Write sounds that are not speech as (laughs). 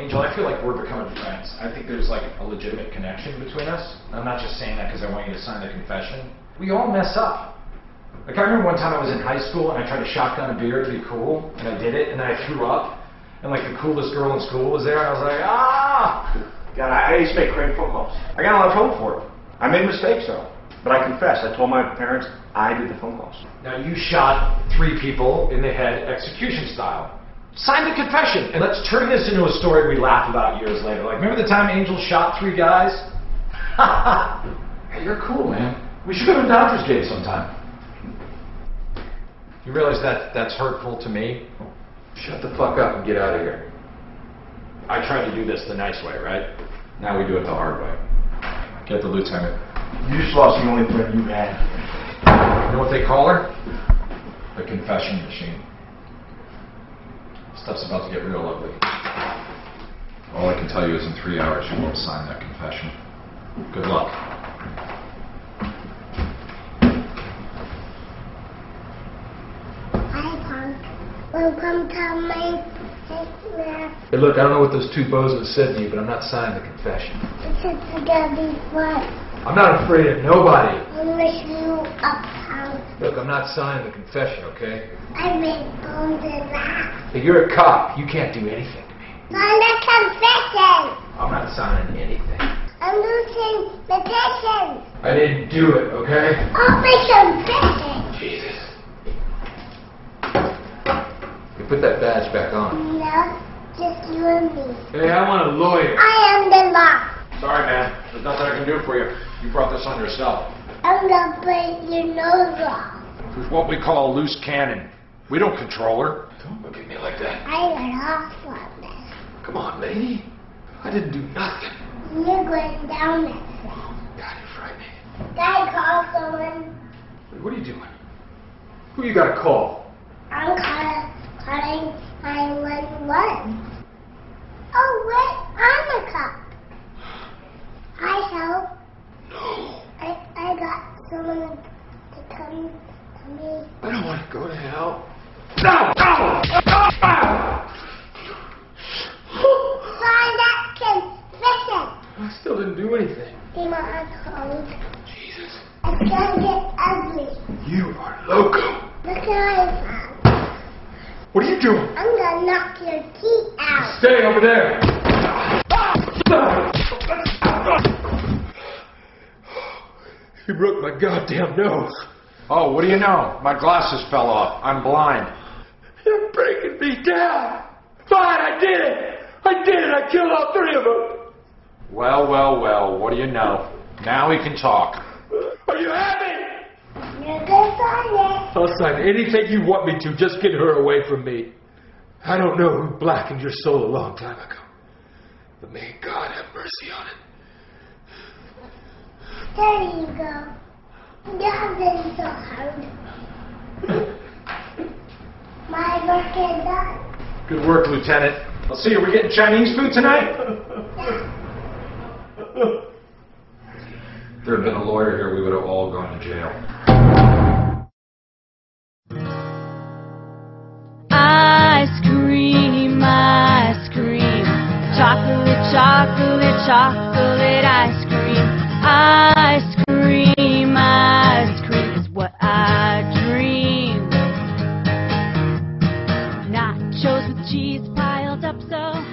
Angel, I feel like we're becoming friends. I think there's like a legitimate connection between us. I'm not just saying that because I want you to sign the confession. We all mess up. Like I remember one time I was in high school and I tried to shotgun a beer to be cool, and I did it, and then I threw up, and like the coolest girl in school was there, and I was like, ah! God, I, I used to make great phone calls. I got a lot of trouble for it. I made mistakes though. But I confess, I told my parents I did the phone calls. Now you shot three people in the head execution style. Sign the confession and let's turn this into a story we laugh about years later. Like, remember the time Angel shot three guys? hey, (laughs) you're cool, man. We should go to a Dodgers game sometime. You realize that that's hurtful to me? Shut the fuck up and get out of here. I tried to do this the nice way, right? Now we do it the hard way. Get the lieutenant. You just lost the only friend you had. You know what they call her? The confession machine. Stuff's about to get real ugly. All I can tell you is in three hours you won't sign that confession. Good luck. Hi, Punk. Welcome to my nightmare. Hey, look, I don't know what those two bozos said to you, but I'm not signing the confession. Is gonna be fun. I'm not afraid of nobody. I wish you a pound. Look, I'm not signing the confession, okay? I've been going to that. Hey, you're a cop. You can't do anything to me. Not a confession. I'm not signing anything. I'm losing the patience. I didn't do it, okay? I'll make confession. Jesus. You put that badge back on. No, just you and me. Hey, I want a lawyer. I am the law. Sorry, man. There's nothing I can do for you. You brought this on yourself. I'm gonna break your nose off. She's what we call a loose cannon. We don't control her. Don't look at me like that. I got off on this. Come on, lady. I didn't do nothing. You're going down that fast. God, you're frightening. Guy call someone. Wait, what are you doing? Who you got to call? I'm call, calling 911. Oh, wait, I'm a cop. I help. No. I, I got someone to come to me. I don't want to go to hell. No! No! No! Sign that confession. I still didn't do anything. Demon, I called. Jesus. It's gonna get ugly. You are loco. Look at my. What are you doing? I'm gonna knock your teeth out. Stay over there. You broke my goddamn nose. Oh, what do you know? My glasses fell off. I'm blind. You're breaking me down. Fine, I did it. I did it. I killed all three of them. Well, well, well. What do you know? Now we can talk. Are you happy? You're gonna sign it. I'll sign anything you want me to. Just get her away from me. I don't know who blackened your soul a long time ago. But may God have mercy on it. There you go. You have been so hard. My work is done. Good work, Lieutenant. I'll see you. We getting Chinese food tonight? If (laughs) there had been a lawyer here, we would have all gone to jail. Ice cream, ice cream, chocolate, chocolate, chocolate ice cream. Ice cheese piled up so